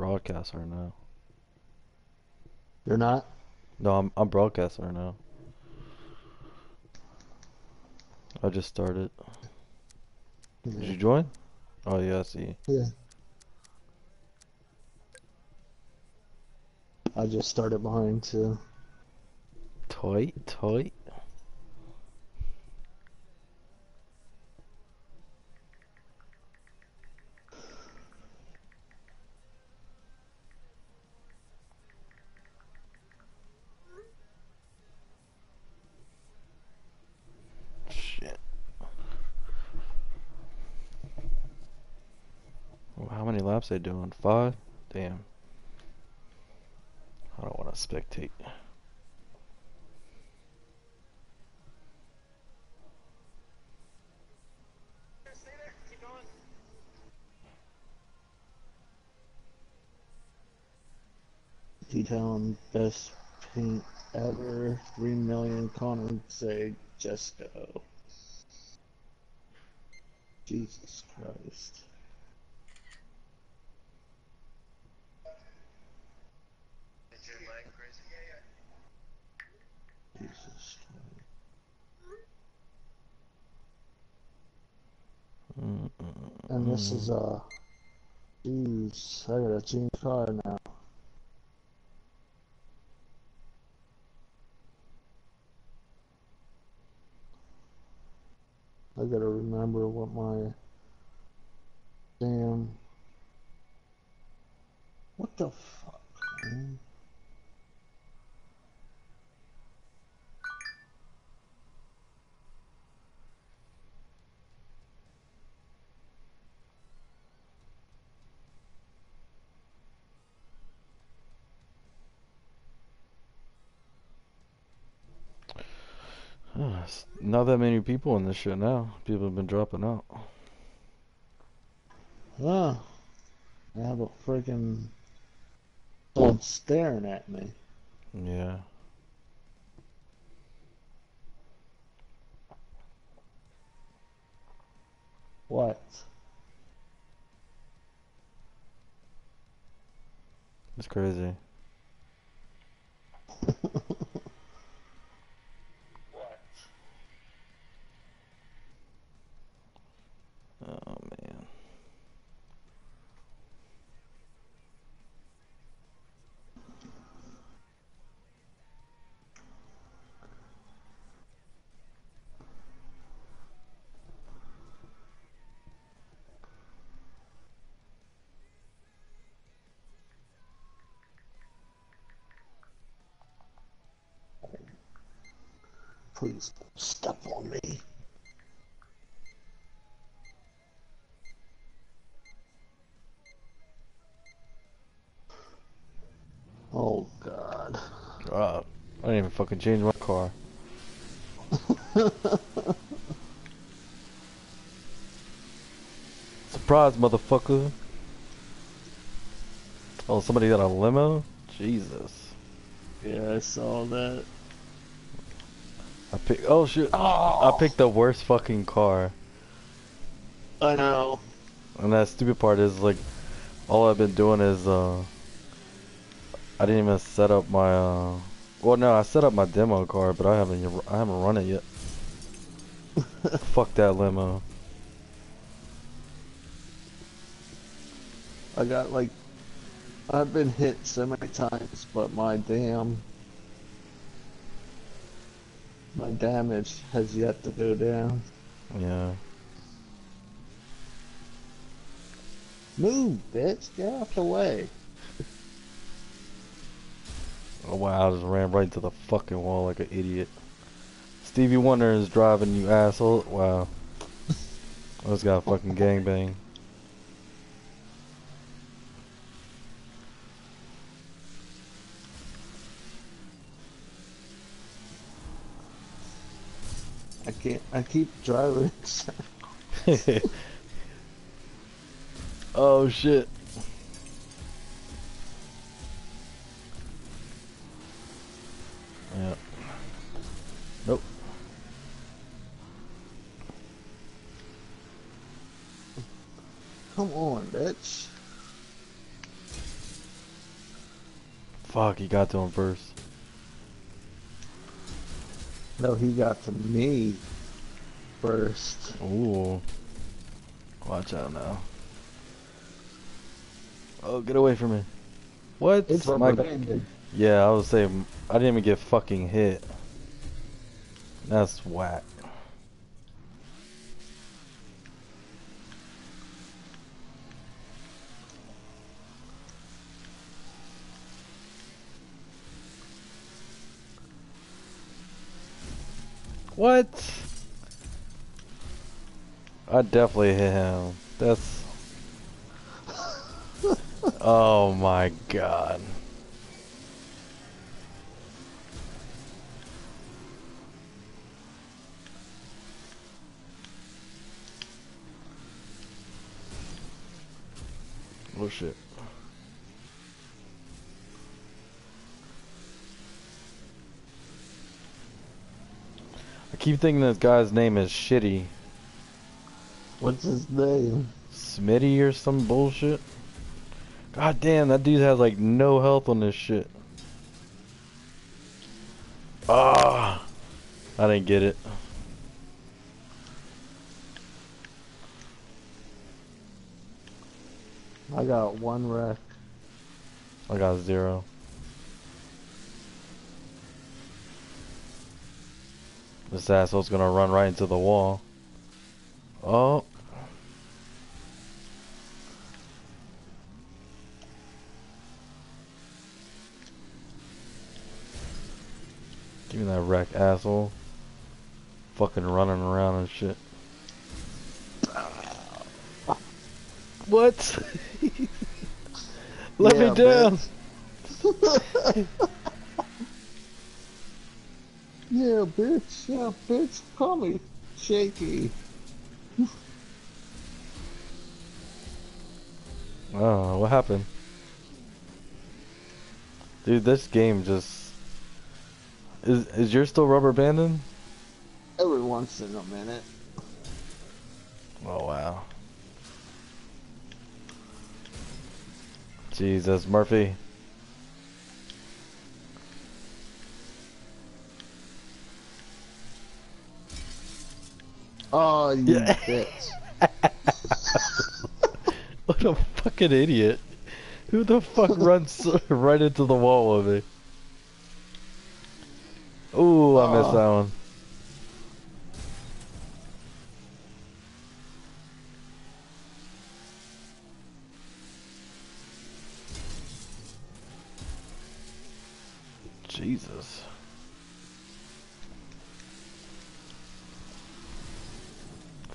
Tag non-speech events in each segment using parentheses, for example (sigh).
broadcaster now. You're not? No, I'm I'm broadcaster now. I just started. Did you join? Oh yeah, I see. Yeah. I just started mine too. Tight, tight. Shit. Well, how many laps they doing? Five? Damn. I don't want to spectate. Detailing best paint ever. Three million Connor say just go. Jesus Christ. Jesus Mm, And this is uh jeez, I gotta change car now. I gotta remember what my damn what the fuck man? Oh, not that many people in this shit now. People have been dropping out. Ah, I have a freaking someone staring at me. Yeah. What? It's crazy. (laughs) Please step on me. Oh God. Uh, I didn't even fucking change my car. (laughs) Surprise, motherfucker. Oh, somebody got a limo? Jesus. Yeah, I saw that. I picked. Oh shit. I picked the worst fucking car. I know. And that stupid part is like, all I've been doing is uh, I didn't even set up my uh, well no, I set up my demo car, but I haven't I haven't run it yet. (laughs) Fuck that limo. I got like I've been hit so many times, but my damn my damage has yet to go down. Yeah. Move, bitch, get out the way. Oh wow, I just ran right into the fucking wall like an idiot. Stevie Wonder is driving, you asshole. Wow. I just got a fucking gangbang. I can't I keep driving. (laughs) oh shit. Yeah. Nope. Come on, bitch. Fuck, he got to him first. No, he got to me first. Ooh. Watch out now. Oh, get away from me. What? It's My- banded. Yeah, I was saying, I didn't even get fucking hit. That's whack. What? I definitely hit him. That's. oh my god. Oh shit. Keep thinking this guy's name is Shitty. What's his name? Smitty or some bullshit. God damn, that dude has like no health on this shit. Ah, I didn't get it. I got one wreck. I got zero. This asshole's gonna run right into the wall. Oh. Give me that wreck, asshole. Fucking running around and shit. What? (laughs) Let Yeah, me down. (laughs) Yeah, bitch. Yeah, bitch. Call me shaky. Oh, what happened? Dude, this game just is is yours still rubber banding? Every once in a minute. Oh wow. Jesus, Murphy. Oh, you Yeah. bitch. (laughs) what a fucking idiot. Who the fuck runs (laughs) right into the wall with me? Ooh, I missed that uh-huh. one. Jesus.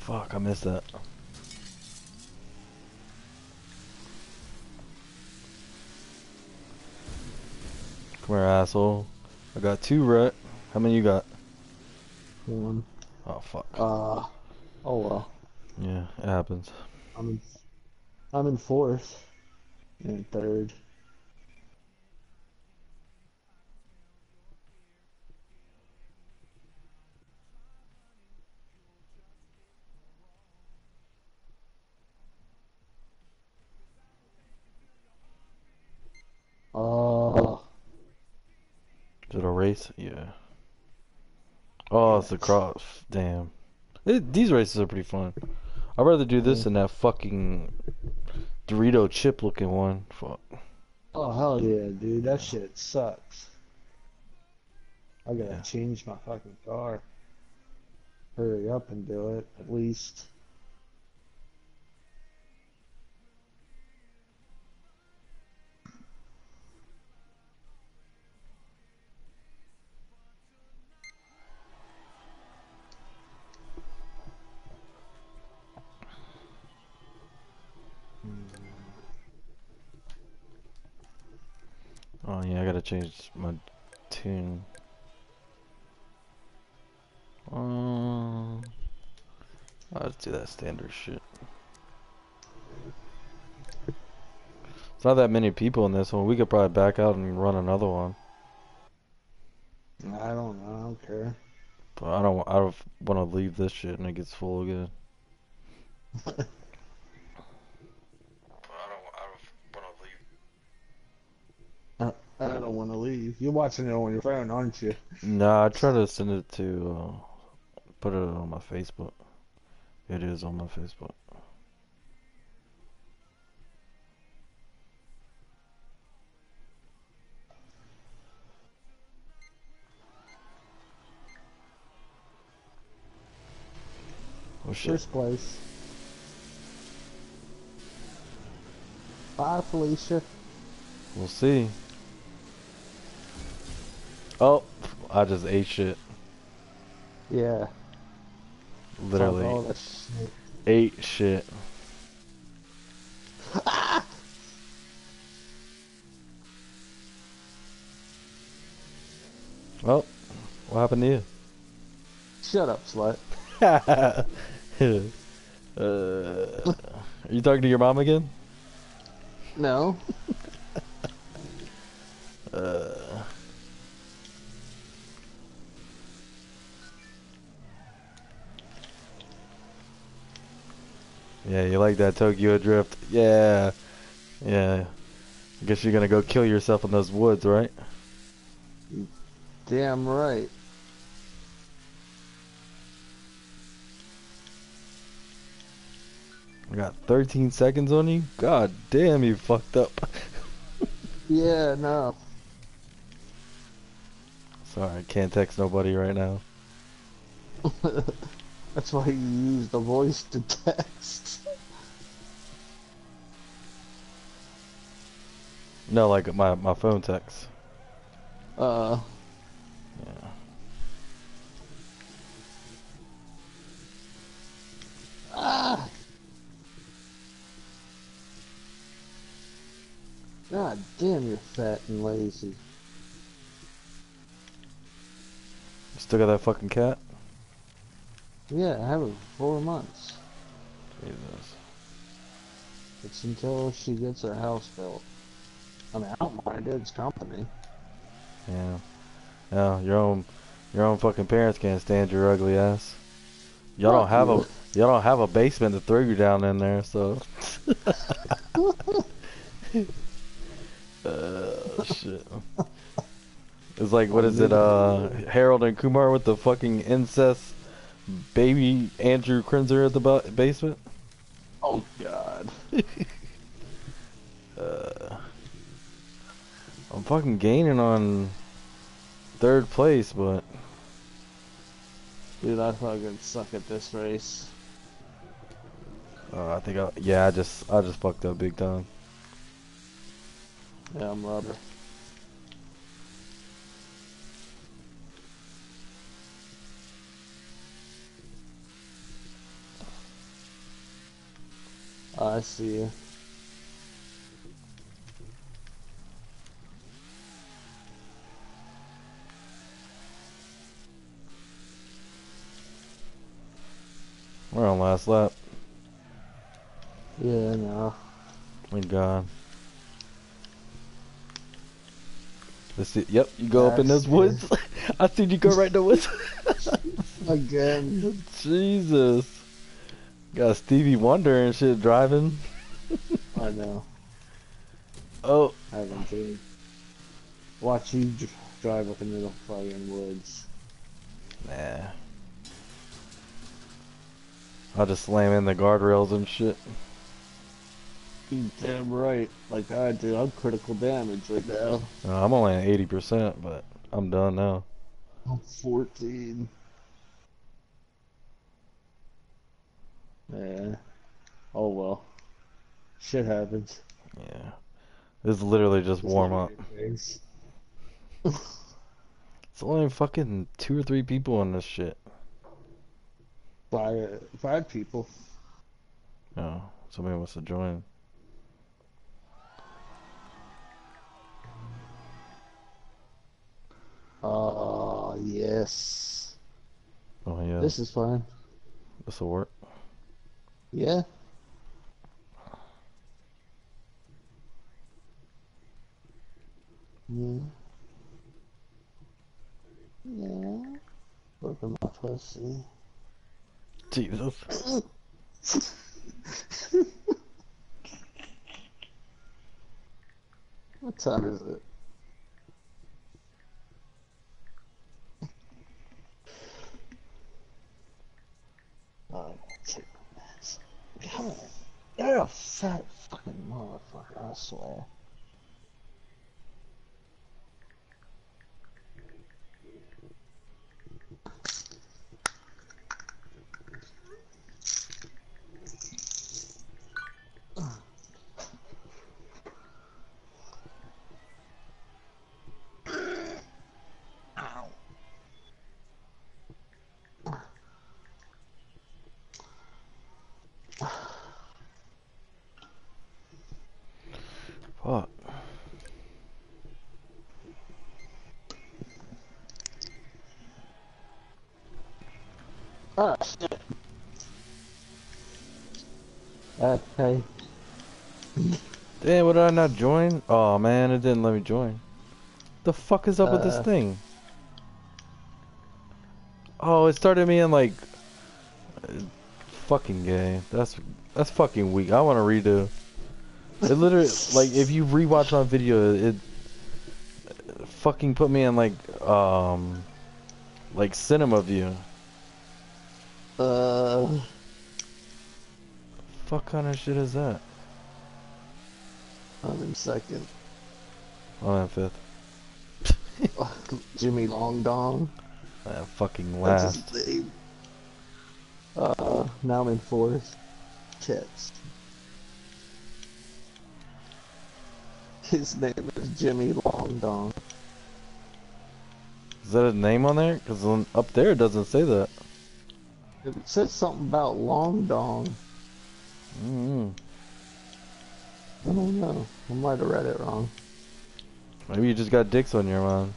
Fuck, I missed that. Come here, asshole. I got two ret. How many you got? One. Oh, fuck. Uh, oh well. Yeah, it happens. I'm in, I'm in fourth. And third. Oh, Is it a race? Yeah. Oh, it's the cross. Damn. It, these races are pretty fun. I'd rather do this Yeah. than that fucking Dorito chip looking one. Fuck. oh hell yeah, dude. That shit sucks. I gotta Yeah. change my fucking car. Hurry up and do it, at least. Yeah, I gotta change my tune. Um, I'll just do that standard shit. It's not that many people in this one. We could probably back out and run another one. I don't know. I don't care. But I don't. I don't want to leave this shit and it gets full again. (laughs) don't. Want to leave. You're watching it on your phone, aren't you? Nah, I try to send it to, uh, put it on my Facebook. It is on my Facebook. Oh shit. First place. Bye, Felicia. We'll see. Oh, I just ate shit. Yeah. Literally Fuck all that shit. ate shit. Well, (laughs) what happened to you? Shut up, slut. (laughs) uh, are you talking to your mom again? No. Yeah, you like that Tokyo Drift? Yeah, yeah. I guess you're gonna go kill yourself in those woods, right? Damn right. I got 13 seconds on you. God damn, you fucked up. (laughs) Yeah, no. Sorry, I can't text nobody right now. (laughs) That's why you use the voice to text. No, like my my phone text. Uh, Yeah. ah! God damn, you're fat and lazy. You still got that fucking cat? Yeah, I have it for four months. Jesus. It's until she gets her house built. I mean, I don't mind. It's company. Yeah. Yeah, your own your own fucking parents can't stand your ugly ass. Y'all don't have a you. y'all don't have a basement to throw you down in there, so (laughs) uh, shit. It's like what is it, uh Harold and Kumar with the fucking incest baby Andrew Crinzer at the ba- basement? Oh God. (laughs) Uh, I'm fucking gaining on third place, but Dude, I fucking suck at this race. uh, I think I yeah I just I just fucked up big time. Yeah, I'm rubber. I see you. We're on last lap. Yeah, no. Thank God. Let's see. Yep, you go up in those woods. (laughs) I seen you go right in the (laughs) woods. Again. Jesus. Got Stevie Wonder and shit driving. (laughs) I know. Oh, I haven't seen. Watch you drive up into the fucking woods. nah. I'll just slam in the guardrails and shit. You damn right. Like I do. I'm critical damage right now. Uh, I'm only at 80%, but I'm done now. I'm 14. Yeah. Oh well. Shit happens. Yeah. This is literally just warm up. (laughs) It's only fucking two or three people on this shit. Five, five people. Oh, somebody wants to join. Oh, yes. Oh yeah, This is fine. this will work. Yeah. Yeah. Yeah. At my pussy. Jesus. what time is it? Oh, that's it. God. you fat fucking motherfucker, I swear. Ah, shit. Okay. Damn, what did I not join? Oh man, it didn't let me join. The fuck is up with this Uh. thing? Oh, it started me in like uh, fucking gay. That's that's fucking weak. I want to redo. It literally like if you rewatch my video, it uh, fucking put me in like um like cinema view. Uh, Fuck kind of shit is that? I'm in second. Oh, I'm in fifth. (laughs) Jimmy Long Dong. Uh, fucking That's last. his name. Uh, now I'm in fourth. Kits. His name is Jimmy Long Dong. Is that a name on there? Because up there it doesn't say that. It says something about Long Dong. Mm-hmm. I don't know. I might have read it wrong. Maybe you just got dicks on your mind.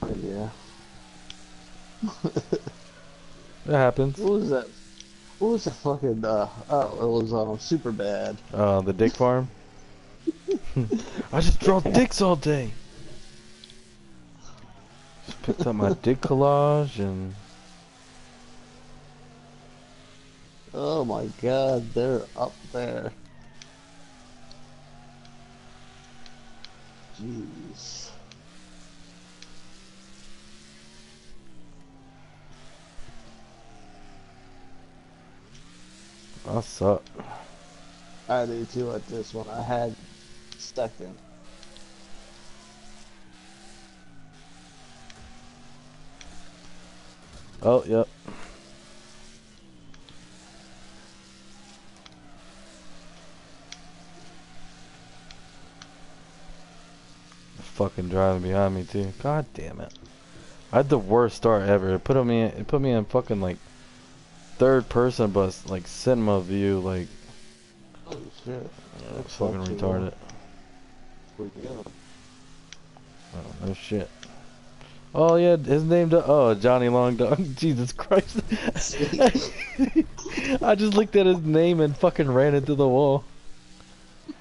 Oh yeah. (laughs) That happens. What was that? What was the fucking? Uh, oh, it was um super bad. Uh, the dick farm. (laughs) I just draw dicks all day. Just picked up my dick collage and Oh my god, they're up there. Jeez. I suck. I do too at this one. I had second. Oh, yep. Fucking driving behind me too. God damn it. I had the worst start ever. It put me in, it put me in fucking like third person but like cinema view like Oh shit. yeah, Looks fucking retarded. Where'd you go? Oh, no shit. Oh yeah, his name. Oh, Johnny Long Dog. (laughs) Jesus Christ! (laughs) I just looked at his name and fucking ran into the wall.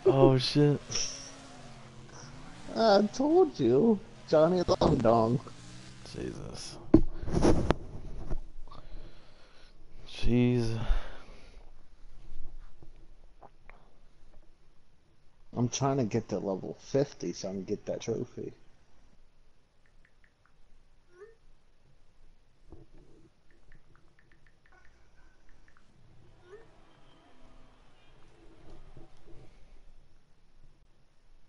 Oh shit! I told you. Johnny Long Dong. Jesus. Jeez. I'm trying to get to level 50 so I can get that trophy.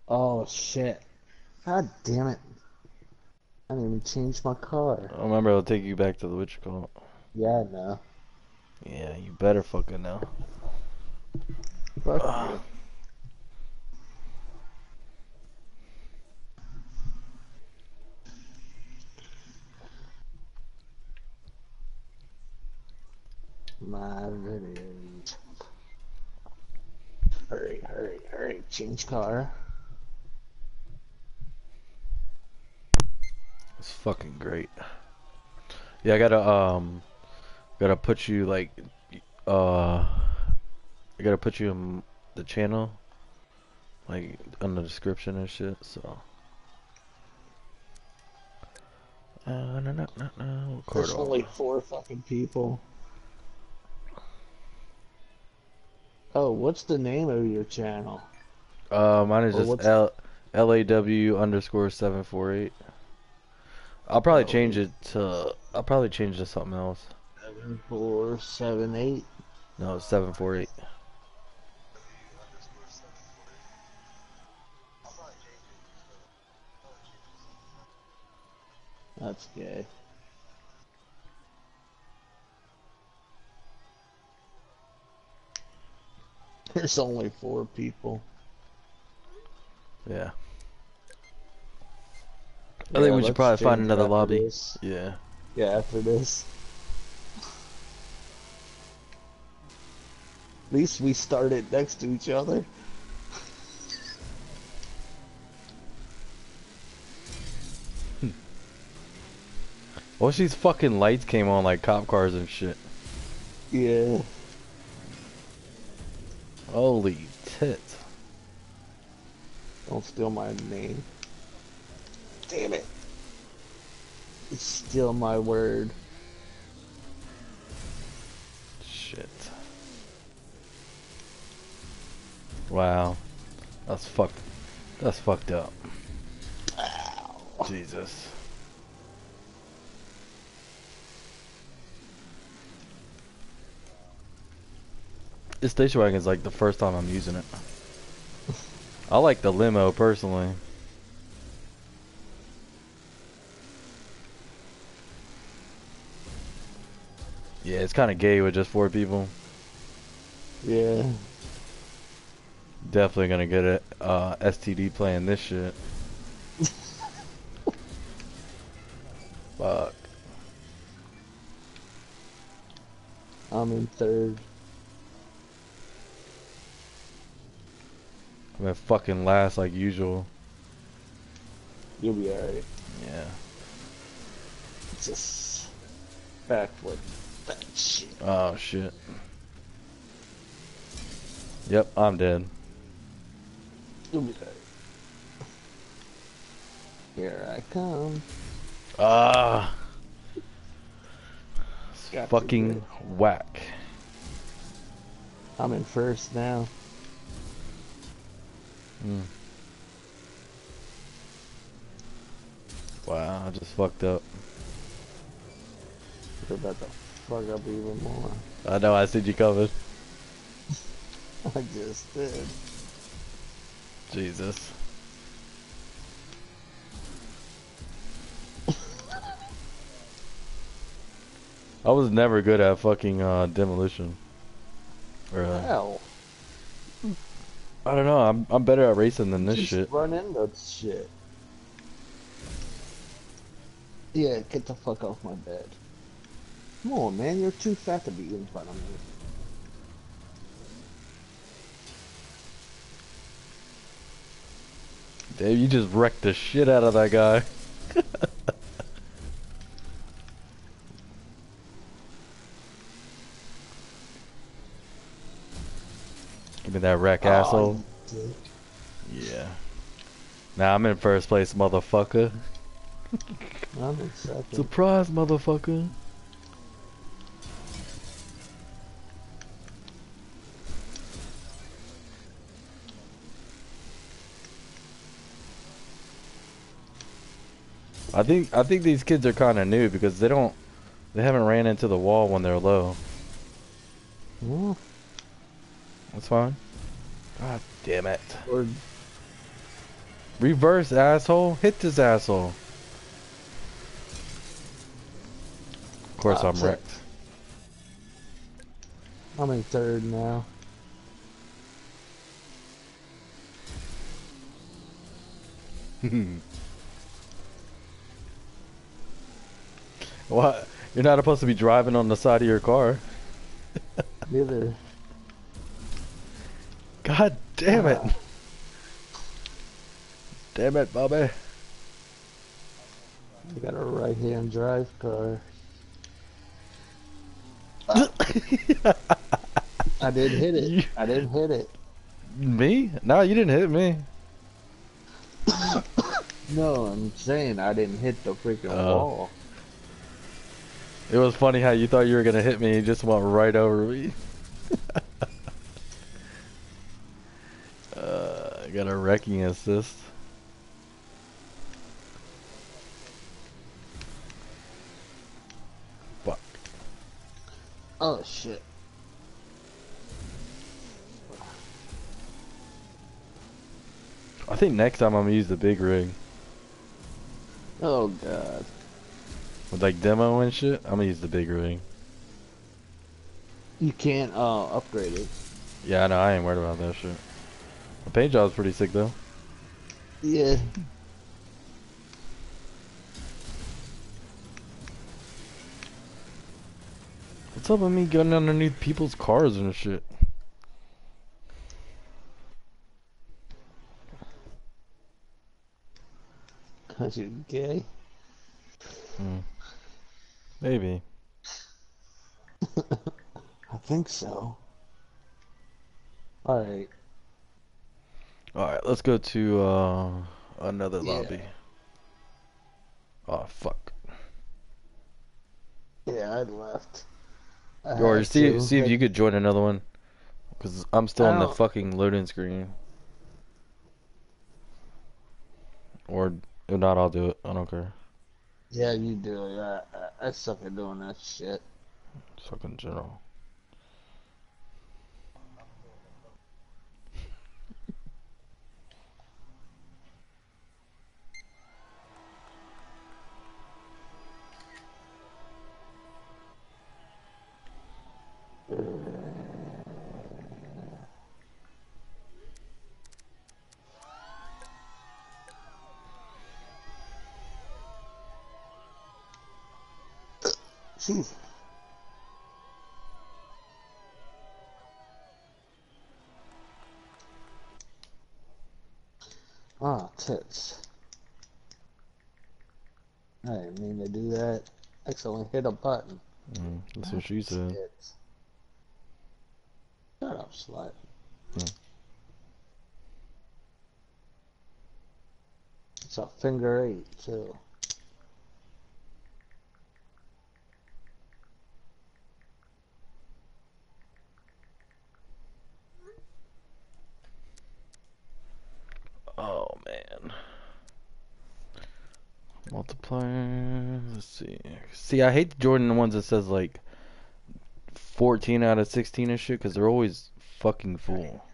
Oh shit. God damn it. I didn't even change my car. I remember I'll take you back to the witch call. Yeah, no. Yeah, you better fucking know. Fuck. My videos. Hurry, hurry, hurry. Change car. It's fucking great. Yeah, I gotta um, gotta put you like, uh, I gotta put you in the channel, like on the description and shit. So. Uh, no, no, no, no. There's only four fucking people. Oh, what's the name of your channel? Uh, mine is Or just L L A W underscore seven four eight. I'll probably change it to. I'll probably change it to something else. Seven four seven eight. No, seven four eight. That's gay. There's only four people. Yeah. I think we should probably find another lobby. this. Yeah. Yeah, after this. At least we started next to each other. (laughs) Once these fucking lights came on like cop cars and shit. Yeah. Holy tit. Don't steal my name. Damn it. You steal my word. Shit. Wow. That's fucked. That's fucked up. Ow. Jesus. This station wagon is like the first time I'm using it. I like the limo personally. It's kind of gay with just four people. Yeah. Definitely gonna get a uh, STD playing this shit. (laughs) Fuck. I'm in third. I'm at fucking last like usual. You'll be alright. Yeah. Just backward. That shit. Oh shit. Yep, I'm dead. You'll be alright. Here I come. Ah, you, fucking whack. I'm in first now. Mm. Wow, I just fucked up. You're about to fuck up even more. I know, I said you covered. (laughs) I just did. Jesus. I was never good at fucking uh, demolition. Or, uh, Hell. I don't know. I'm I'm better at racing than this just shit. run into shit. Yeah, get the fuck off my bed. Come on, man. You're too fat to be in front of me. Dave, you just wrecked the shit out of that guy. (laughs) Give me that wreck, oh, asshole. Oh, dick. Yeah. Now I'm in first place, motherfucker. I'm in second. Surprise, motherfucker. I think I think these kids are kind of new because they don't they haven't ran into the wall when they're low. Yeah, That's fine. God damn it. or Reverse asshole. Hit this asshole. Of course Ah, I'm wrecked. I'm in third now. (laughs) What? You're not supposed to be driving on the side of your car. Neither. God damn it. Ah. Damn it, Bobby. You got a right-hand drive car. (laughs) I didn't hit it. You- I didn't hit it. me? No, you didn't hit me. (coughs) No, I'm saying I didn't hit the freaking Oh. wall. It was funny how you thought you were gonna hit me. You just went right over me. (laughs) uh, I got a wrecking assist. Fuck. Oh shit. I think next time I'm gonna use the big rig. Oh god. With like demo and shit, I'm gonna use the big ring. You can't uh upgrade it. Yeah, I know. I ain't worried about that shit. The paint job's pretty sick though. Yeah. What's up with me getting underneath people's cars and shit? (laughs) Cause you're gay. Maybe. (laughs) I think so. Alright. Alright, let's go to uh, another Yeah. lobby. Oh, fuck. Yeah, I left. I Or see, to. see if you could join another one. Because I'm still on the fucking loading screen. Or if not, I'll do it. I don't care. Yeah, you do. I, I, I suck at doing that shit. Fuck in general. (laughs) Jeez. Ah, tits. I didn't mean to do that. Accidentally hit a button. Mm, that's what she said. Tits. Shut up, slut. Hmm. It's a finger eight, too. Oh man. Multiplier. Let's see. See, I hate the Jordan ones that says like 14 out of 16 and shit because they're always fucking full.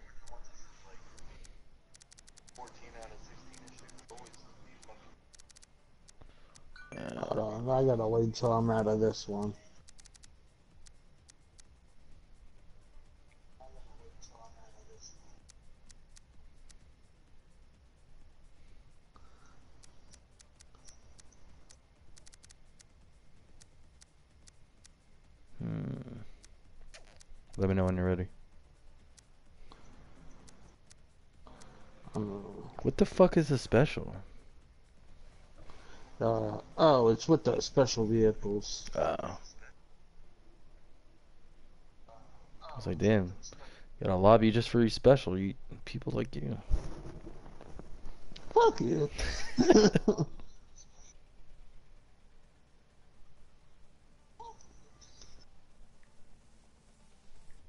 Hold on, I gotta wait till I'm out of this one. The fuck is a special? Uh, oh, it's with the special vehicles. Oh. I was like, damn. You got a lobby just for your special. You people like you. Fuck you. (laughs)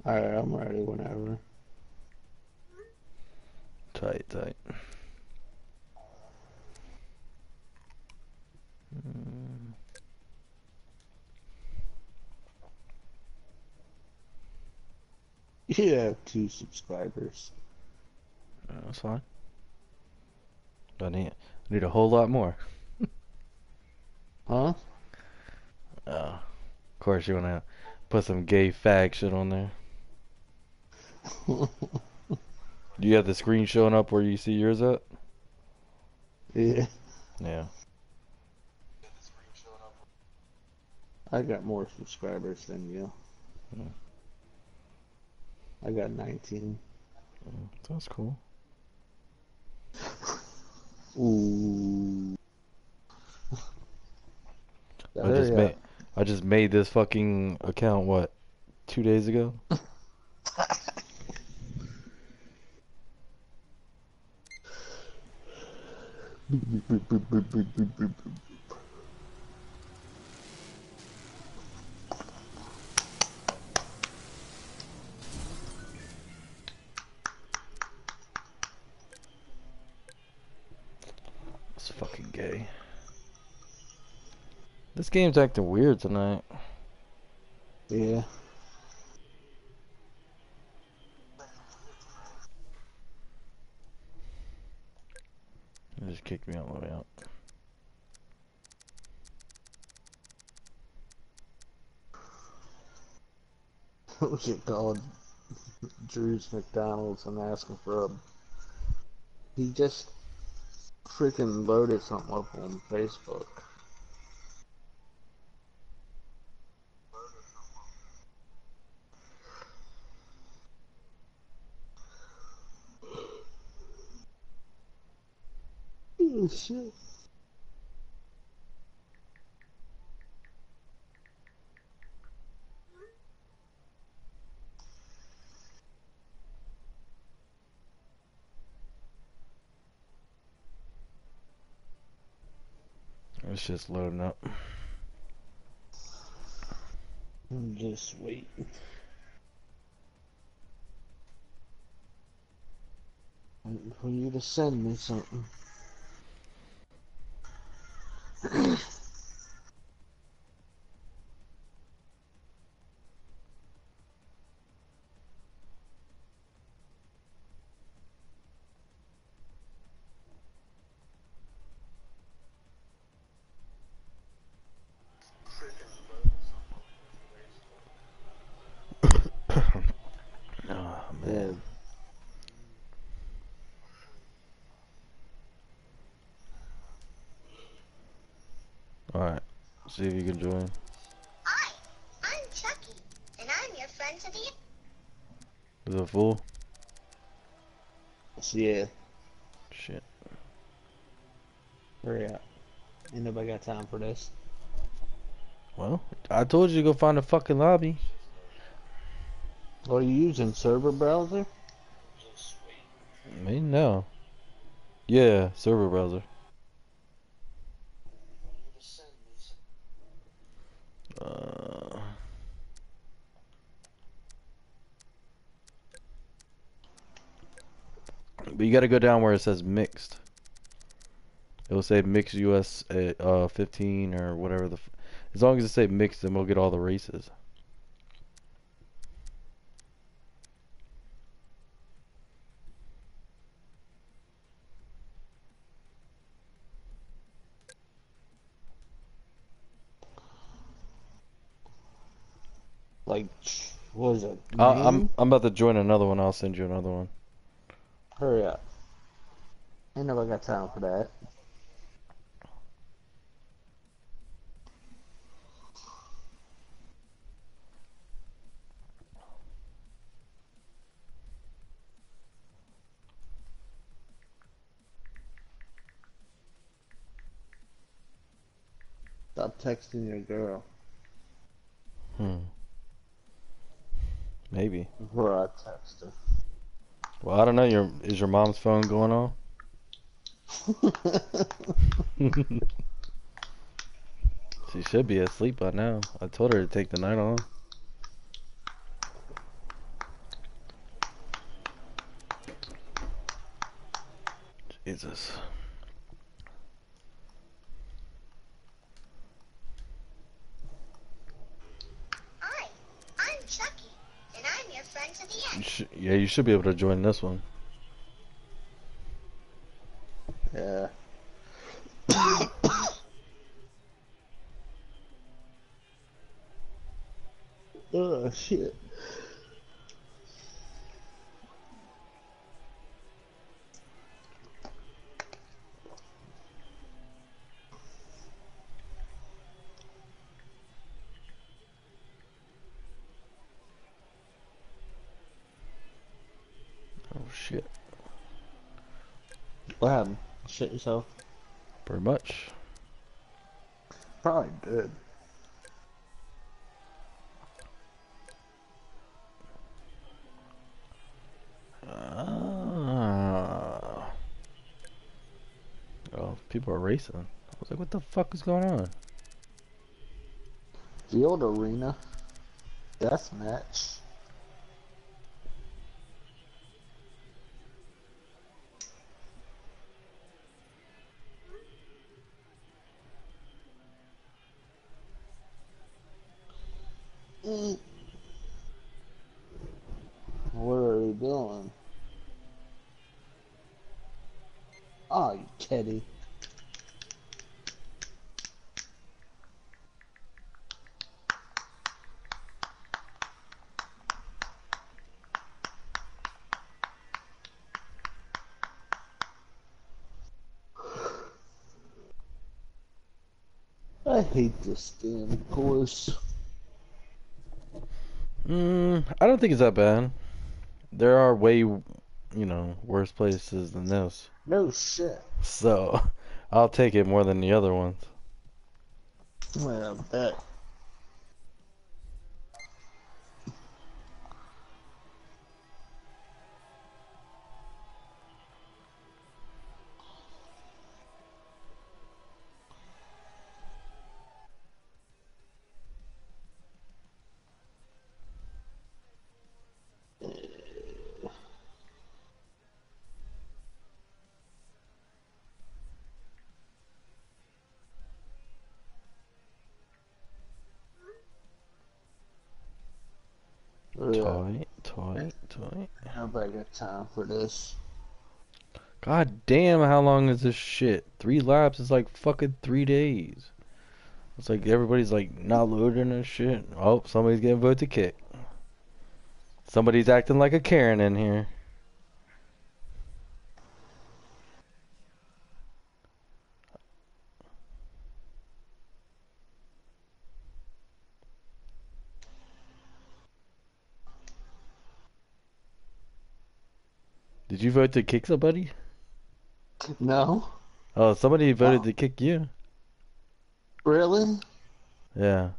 Alright, I'm ready whenever. Tight, tight. You have two subscribers. yeah, that's fine. I need, I need a whole lot more. Huh? Oh, of course you wanna put some gay fag shit on there. (laughs) Do you have the screen showing up where you see yours at? yeah. Yeah. I got more subscribers than you. Hmm. I got 19. That's cool. Ooh. I just made I just made this fucking account what two days ago. (laughs) This game's acting weird tonight. Yeah. It just kicked me all the way out. (laughs) we should called Drew's McDonald's and asking for a. He just freaking loaded something up on Facebook. Oh shit. It's just loading up. I'm just waiting. Waiting for you to send me something. See if you can join. Hi, I'm Chucky, and I'm your friend to the Is it full? Yeah. Shit. Hurry up. Ain't nobody got time for this. Well, I told you to go find a fucking lobby. What are you using? Server browser? Me? No. Yeah, server browser. Uh, you gotta go down where it says mixed. It'll say mixed US uh, uh, 15 or whatever the. F as long as it say mixed, then we'll get all the races. Like, what is it? Uh. I'm I'm about to join another one. I'll send you another one. Hurry up. Ain't nobody got time for that. Stop texting your girl Hmm. Maybe. before I text her. Well, I don't know. Your is your mom's phone going on? (laughs) she should be asleep by now. I told her to take the night on. Jesus. Hi, I'm Chucky, and I'm your friend to the You end. Sh- yeah, you should be able to join this one. yeah. (coughs) oh shit. Oh shit. What happened? Shit yourself? Pretty much. Probably did. Ah. Oh, people are racing. I was like, what the fuck is going on? Field Arena. Death match. Mm. What are we doing? Oh, you kitty. I hate this damn course. Mm, I don't think it's that bad. There are way, you know, worse places than this. No shit. So, (laughs) I'll take it more than the other ones. Well, I bet. Ugh, Toy, toy, toy. Nobody got time for this. God damn, how long is this shit? Three laps is like fucking three days. It's like everybody's like not loading and shit. Oh, somebody's getting voted to kick. Somebody's acting like a Karen in here. Did you vote to kick somebody? No? Oh, somebody voted Oh. to kick you. Really? Yeah.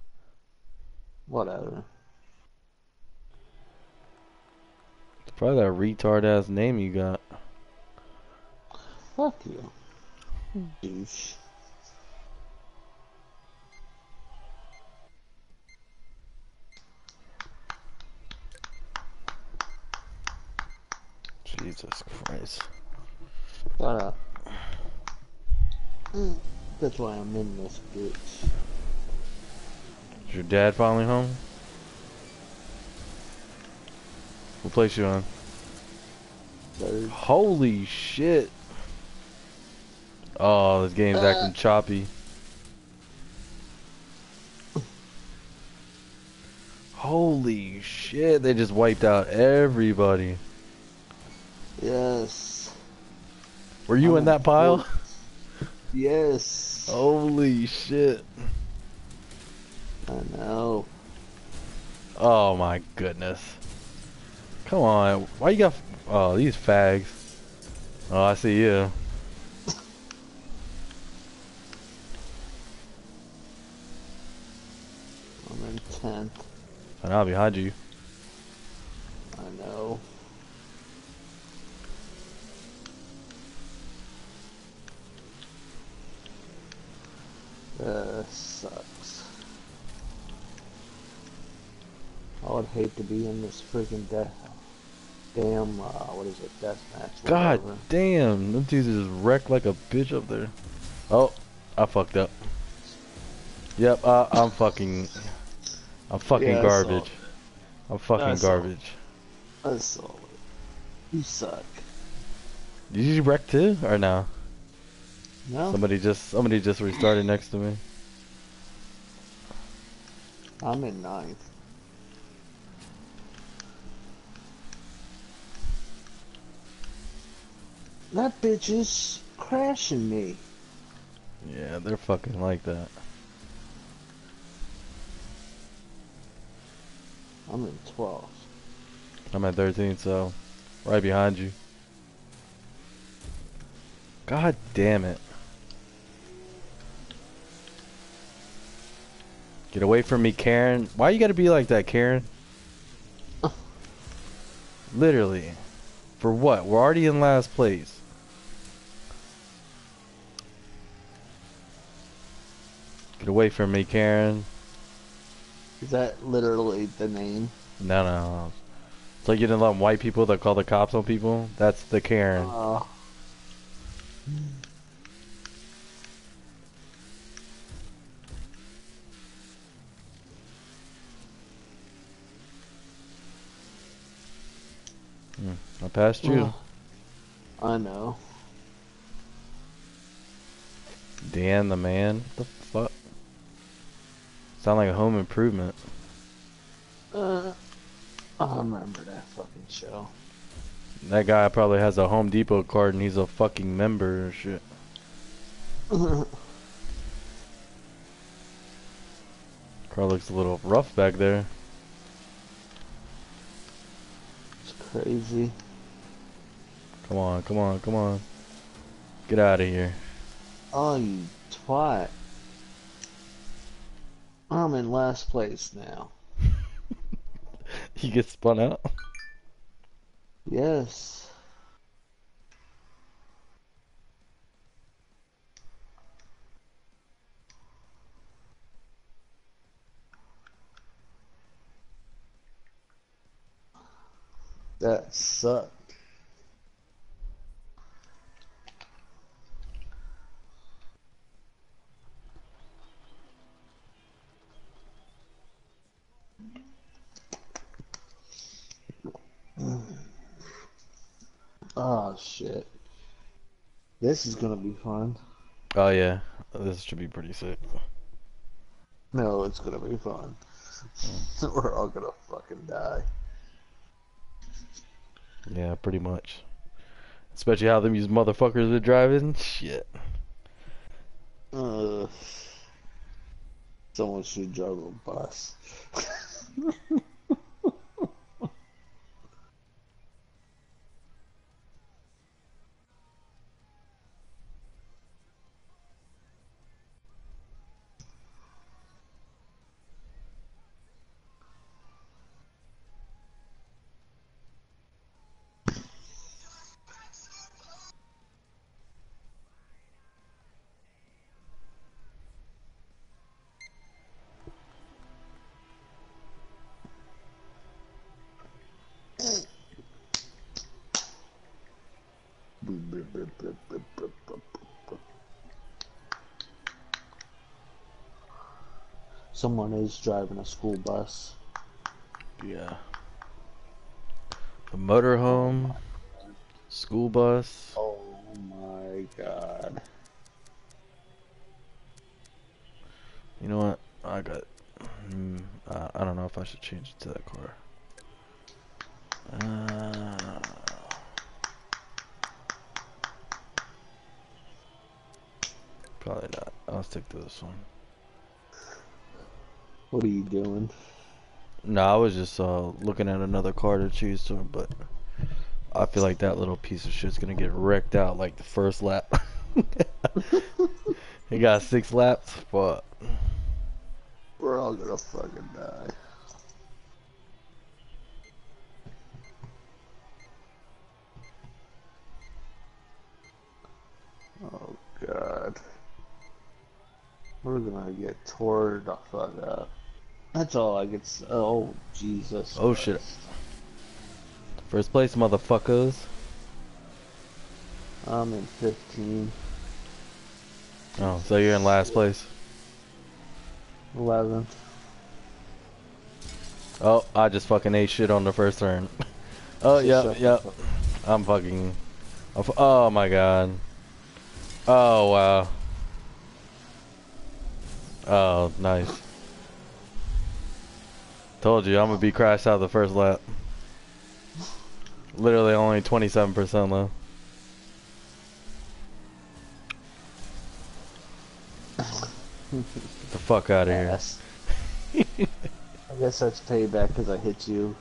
Whatever. It's probably that retard ass name you got. Fuck you. Douche. Jesus Christ. Shut up. Mm, That's why I'm in this bitch. Is your dad finally home? What place you on? Third. Holy shit. Oh, this game's Uh. acting choppy. Holy shit, they just wiped out everybody. Yes. Were you I'm in that pile? fourth. Yes. Holy shit. I know. Oh my goodness. Come on. Why you got. Oh, these fags. Oh, I see you. I'm in 10th. And I'll behind you. I know. Uh, sucks. I would hate to be in this freaking death. Damn, uh, what is it? Death match. God whatever. damn. Them dudes just wrecked like a bitch up there. Oh, I fucked up. Yep, uh, I'm fucking. I'm fucking Yeah, garbage. I'm fucking garbage. I saw it. You suck. Did you wreck too, or no? No, Somebody just somebody just restarted next to me. I'm in ninth. That bitch is crashing me. Yeah, they're fucking like that. I'm in 12. I'm at 13, so right behind you. God damn it. Get away from me, Karen. Why you gotta be like that, Karen? (laughs) Literally. For what? We're already in last place. Get away from me, Karen. Is that literally the name? No, no. It's like you didn't let white people that call the cops on people. That's the Karen. Uh, I passed you. I know. Dan the man. What the fuck? Sound like a home improvement. Uh, I remember that fucking show. That guy probably has a Home Depot card and he's a fucking member and shit. (laughs) Car looks a little rough back there. It's crazy. Come on, come on, come on. Get out of here. Oh, you twat. I'm in last place now. (laughs) You get spun out. Yes. That sucked. Oh shit. This is gonna be fun. Oh yeah, this should be pretty sick. No, it's gonna be fun. (laughs) We're all gonna fucking die. Yeah, pretty much. Especially how them these motherfuckers are driving. Shit. Uh, someone should drive a bus. (laughs) Someone is driving a school bus. Yeah. A motorhome, school bus. Oh my god. You know what? I got. Hmm, uh, I don't know if I should change it to that car. Uh, probably not. I'll stick to this one. What are you doing? No, I was just uh, looking at another car to choose from, but I feel like that little piece of shit's gonna get wrecked out like the first lap. (laughs) he got six laps, but We're all gonna fucking die. Oh god. We're gonna get tore the fuck up. That's all I get. s- Oh Jesus. Oh, shit. First place, motherfuckers. I'm in 15, Oh, so you're in last place. 11. Oh, I just fucking ate shit on the first turn. (laughs) oh, yeah, yeah. I'm fucking. I'm oh my god. Oh wow. Oh, nice. Told you, I'm gonna be crashed out of the first lap. Literally only 27% though. Get the fuck out of here. I guess that's payback because I hit you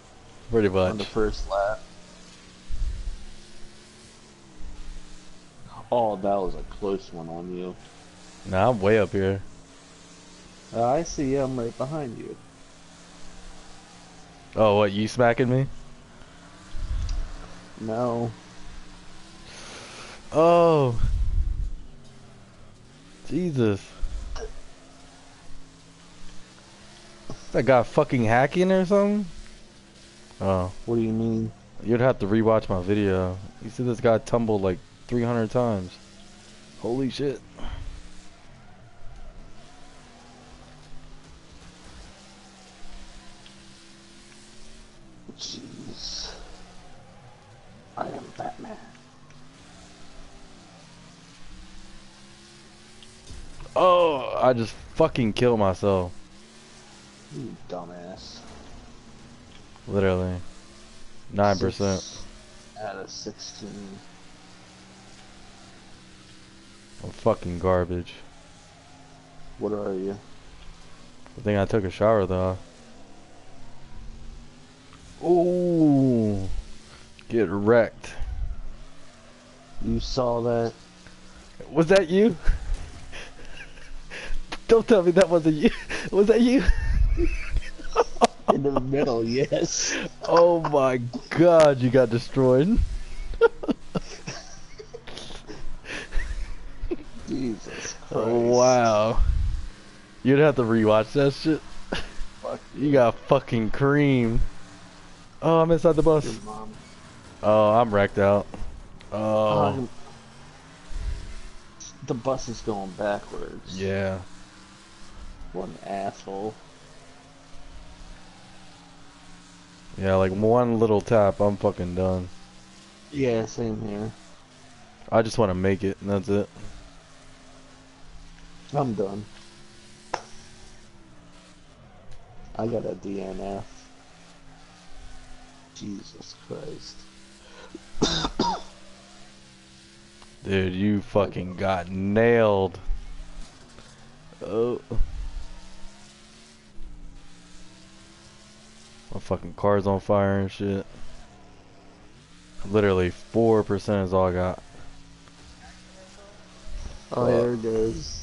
Pretty much. on the first lap. Oh, that was a close one on you. Nah, I'm way up here. Uh, I see you. I'm right behind you. Oh, what, you smacking me? No. Oh. Jesus. That guy fucking hacking or something? Oh, What do you mean? you'd have to rewatch my video. You see this guy tumbled like 300 times. Holy shit. Jeez. I am Batman. Oh, I just fucking killed myself. You dumbass. Literally. 9%. Six Out of 16. I'm fucking garbage. What are you? I think I took a shower though. Ooh, get wrecked. You saw that? Was that you? Don't tell me that wasn't you. Was that you? (laughs) In the middle, yes. Oh my god, you got destroyed. Jesus Christ. Oh, wow. You'd have to rewatch that shit. Fuck You got fucking creamed. Oh, I'm inside the bus. Oh, I'm wrecked out. Oh, Um, the bus is going backwards. yeah. What an asshole. Yeah, like one little tap, I'm fucking done. Yeah, same here. I just want to make it, and that's it. I'm done. I got a DNF. Jesus Christ. Dude, you fucking got nailed. Oh. My fucking car's on fire and shit. Literally 4% is all I got. Oh, there it goes.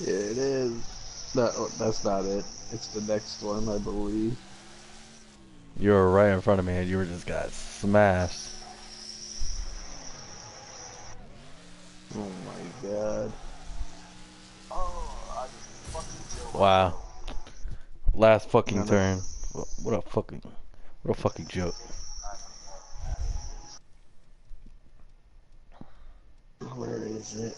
It is. No, oh, that's not it. It's the next one, I believe. You were right in front of me and you were just got smashed. Oh my god. Oh, I just fucking wow. Last fucking No, turn. Wh- What a fucking, what a fucking joke. Where is it?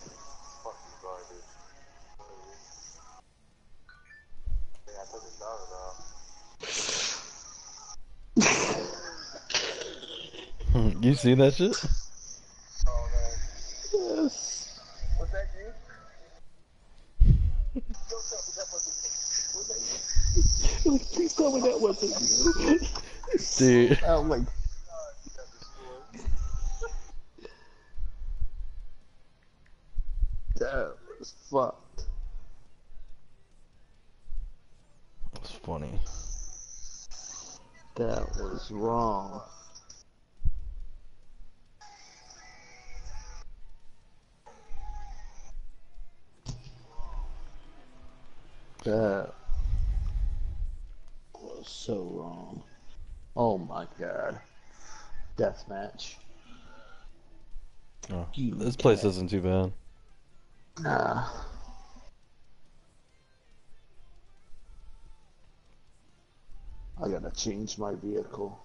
You see that shit? Yes. Was that you? Please tell me that wasn't you. Dude. Oh my. That was fucked. That's funny. That was wrong. That was so wrong. Oh my god. Deathmatch. Oh, You this place cat. isn't too bad. Nah. I gotta change my vehicle.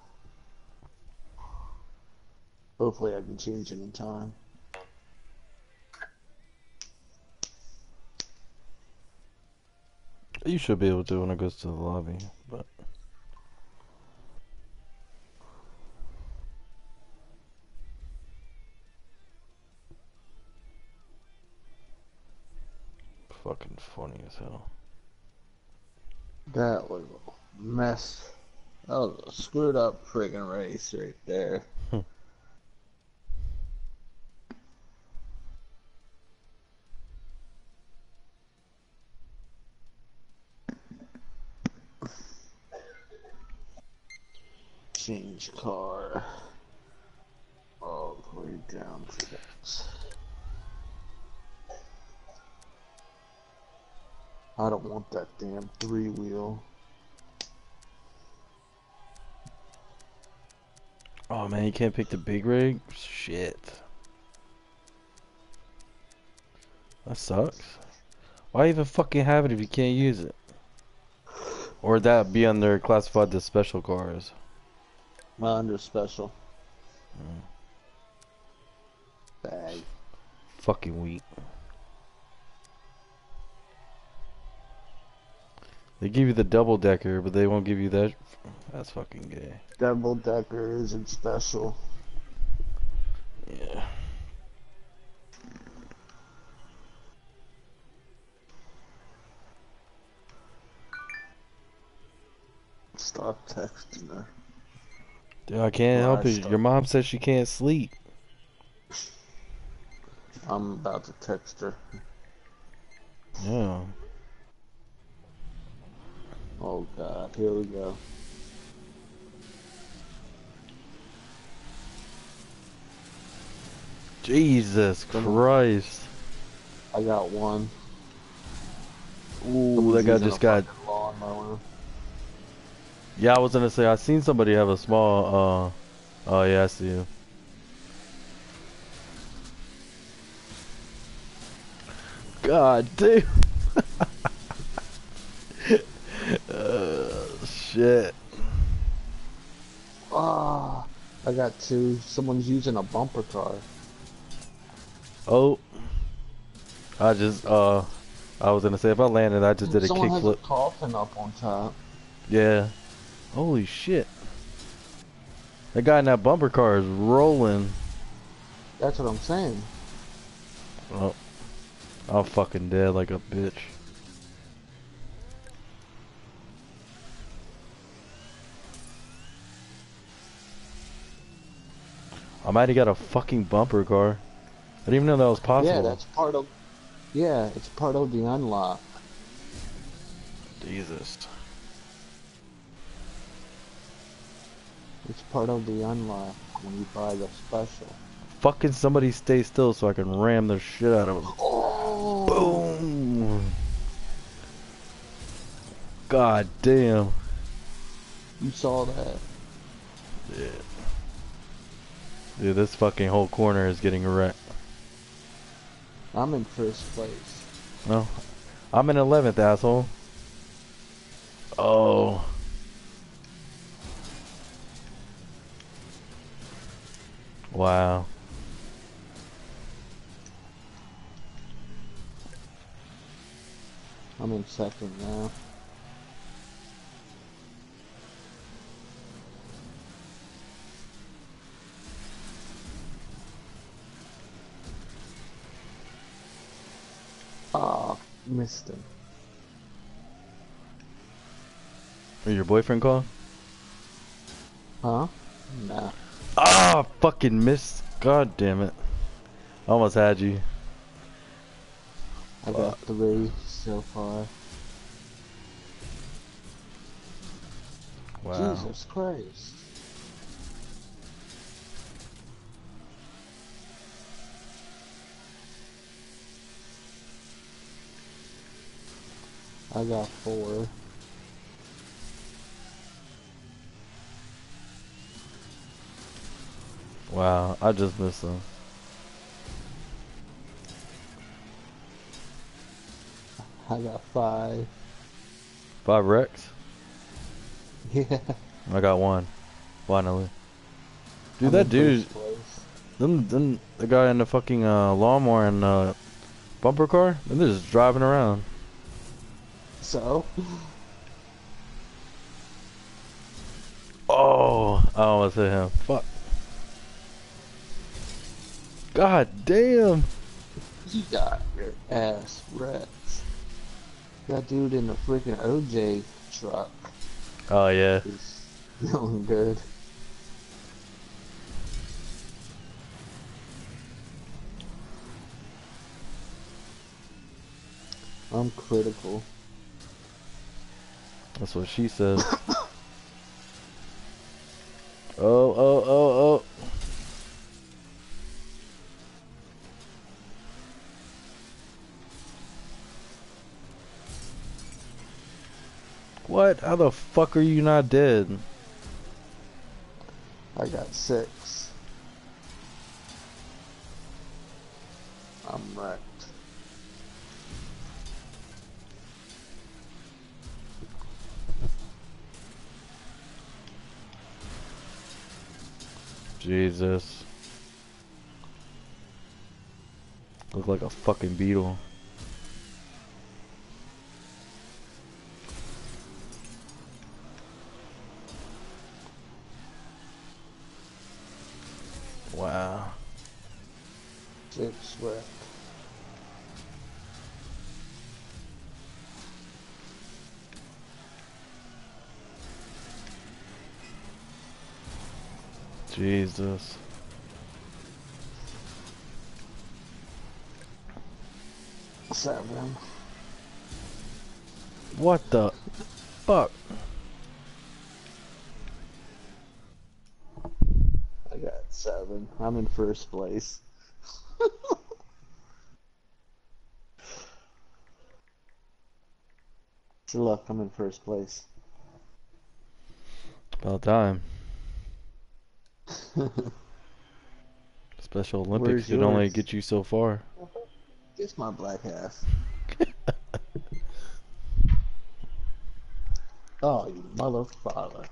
Hopefully I can change it in time. You should be able to when it goes to the lobby, but fucking funny as hell. That was a mess. That was a screwed up friggin' race right there. (laughs) Change car. All the way down to that. I don't want that damn three wheel. Oh man, you can't pick the big rig? Shit. That sucks. Why even fucking have it if you can't use it? Or that be under classified as special cars? My under special. Mm. Bag. Fucking weak. They give you the double decker, but they won't give you that. That's fucking gay. Double decker isn't special. Yeah. Stop texting her. I can't help it. Your mom says she can't sleep. I'm about to text her. Yeah. Oh god, here we go. Jesus Christ. I got one. Ooh, Someone's that guy just got. Yeah, I was gonna say I seen somebody have a small. uh Oh yeah, I see you. God damn. (laughs) uh, shit. Ah, I got two. Someone's using a bumper car. Oh. I just uh. I was gonna say if I landed, I just did a Someone has a kickflip. coffin up on top. Yeah. Holy shit. That guy in that bumper car is rolling. That's what I'm saying. Oh. I'm fucking dead like a bitch. I might have got a fucking bumper car. I didn't even know that was possible. Yeah, that's part of. Yeah, it's part of the unlock. Jesus. It's part of the unlock when you buy the special. Fucking somebody stay still so I can ram the shit out of them. Oh! Boom! God damn. You saw that? Yeah. Dude, this fucking whole corner is getting wrecked. I'm in first place. No. I'm in 11th, asshole. Oh. Wow. I'm in second now. Ah, missed him. Are your boyfriend call? Huh? Nah. Ah, fucking missed. God damn it. Almost had you. I got three so far. Wow. Jesus Christ. I got four. Wow, I just missed them. I got five. Five wrecks? (laughs) Yeah. I got one. Finally. Dude, I'm that dude, them, them, the guy in the fucking uh, lawnmower and uh, bumper car, and they're just driving around. So? Oh, I almost hit him. Fuck. God damn. You got your ass wrecked. That dude in the freaking OJ truck Oh yeah. is feeling good. I'm critical. That's what she says. (coughs) oh, oh, oh, oh. What? How the fuck are you not dead? I got six. I'm wrecked. Jesus. Look like a fucking beetle. Wow. Six wrecked. Jesus. seven. What the fuck? I got I'm in first place. (laughs) so look, I'm in first place. About time. Special (laughs) Olympics could only get you so far. Kiss my black ass. (laughs) oh, you motherfucker.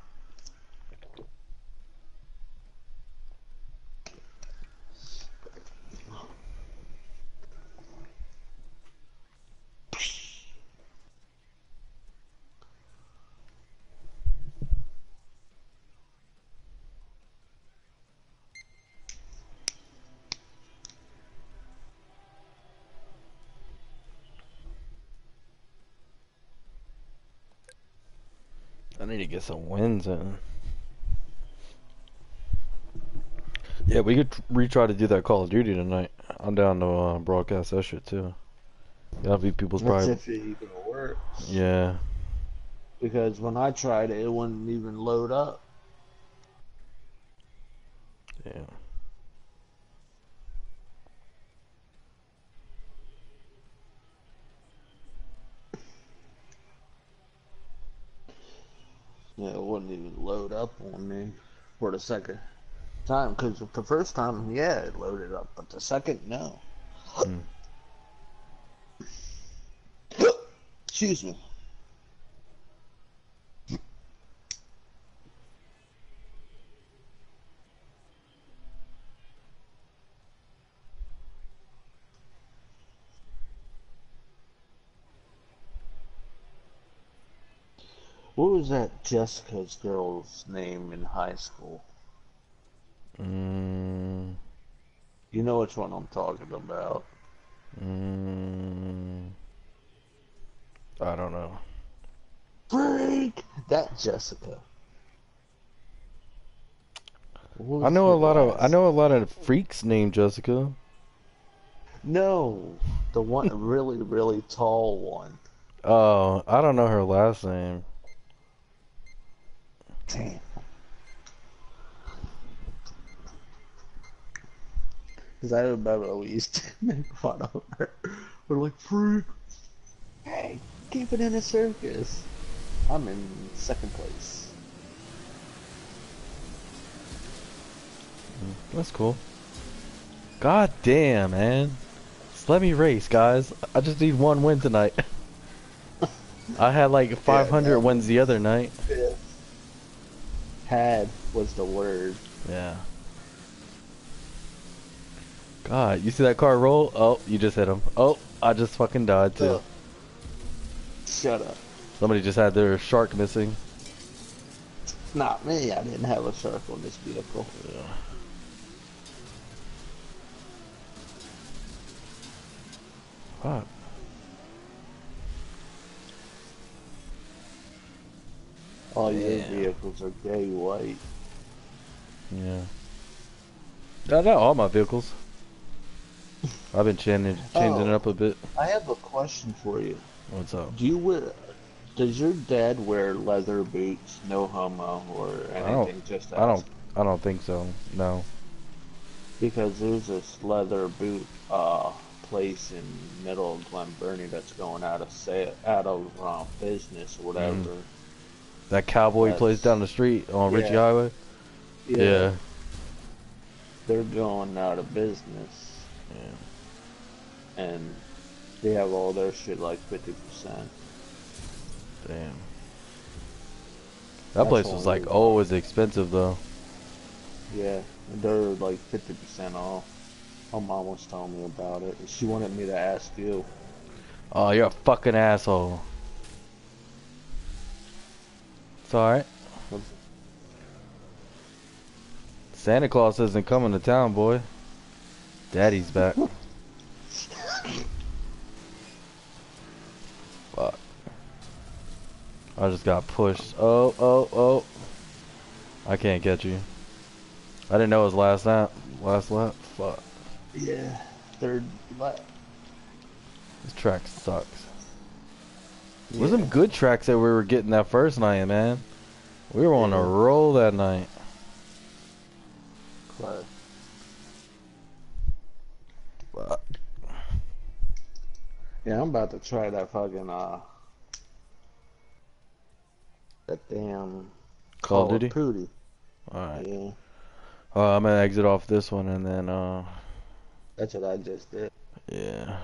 Get some wins in. Yeah, we could retry to do that Call of Duty tonight. I'm down to uh, broadcast that shit too. That'll be people's That's pride. if it even works. Yeah. Because when I tried it, it wouldn't even load up. Yeah. Yeah, it wouldn't even load up on me for the second time. Because the first time, yeah, it loaded up, but the second, no. Hmm. (coughs) Excuse me. What was that Jessica's girl's name in high school? Mm, You know which one I'm talking about. mm, I don't know. Freak! That Jessica. I know a lot of I know a lot of freaks named Jessica. No, the one really, really tall one. Oh, I don't know her last name. Damn. Because I remember we used to (laughs) make fun of her. We're like, freak. Hey, keep it in a circus. I'm in second place. Mm, that's cool. God damn, man. Just let me race, guys. I just need one win tonight. (laughs) I had like 500 yeah. wins the other night. Had was the word. Yeah. God, you see that car roll? Oh, you just hit him. Oh, I just fucking died too. Ugh. Shut up. Somebody just had their shark missing. Not me. I didn't have a shark on this vehicle. Fuck. All your Yeah. vehicles are gay white. Yeah. No, not all my vehicles. I've been changing (laughs) changing it Oh. up a bit. I have a question for you. What's up? Do you wear? Does your dad wear leather boots, no homo, or anything? just I don't? I don't think so. No. Because there's this leather boot uh place in middle of Glen Burnie that's going out of sa- out of uh, business or whatever. That cowboy That's- place down the street on Ritchie Highway? Yeah. they're going out of business, Yeah. and they have all their shit like fifty percent. Damn. That That's place was like always expensive though. Yeah, they're like fifty percent off. My mom was telling me about it. She wanted me to ask you. Oh, you're a fucking asshole. It's alright. Santa Claus isn't coming to town, boy. Daddy's back. (laughs) Fuck. I just got pushed. Oh, oh, oh. I can't get you. I didn't know it was last lap. Last lap. Fuck. Yeah, third lap. This track sucks. Was some good tracks that we were getting that first night, man. We were on a roll that night. But yeah, I'm about to try that fucking uh that damn Call of Duty? Duty. Alright. Yeah, Uh, I'm gonna exit off this one and then, uh, that's what I just did. yeah.